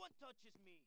one touches me.